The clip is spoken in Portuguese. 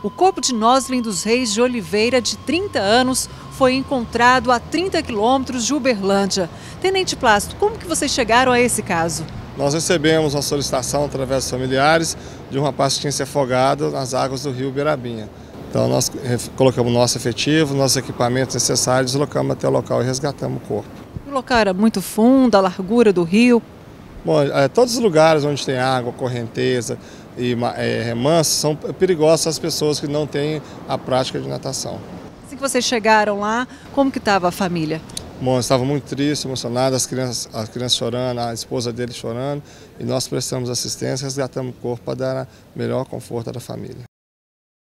O corpo de Noslin dos Reis de Oliveira, de 30 anos, foi encontrado a 30 quilômetros de Uberlândia. Tenente Plácido, como que vocês chegaram a esse caso? Nós recebemos uma solicitação através dos familiares de um rapaz que tinha se afogado nas águas do rio Beirabinha. Então nós colocamos nosso efetivo, nossos equipamentos necessários, deslocamos até o local e resgatamos o corpo. O local era muito fundo, a largura do rio? Bom, é, todos os lugares onde tem água, correnteza e é, remanso são perigosos às pessoas que não têm a prática de natação. Assim que vocês chegaram lá, como que estava a família? Bom, estava muito triste, emocionado, as crianças, as crianças chorando, a esposa dele chorando, e nós prestamos assistência, resgatamos o corpo para dar melhor conforto da família.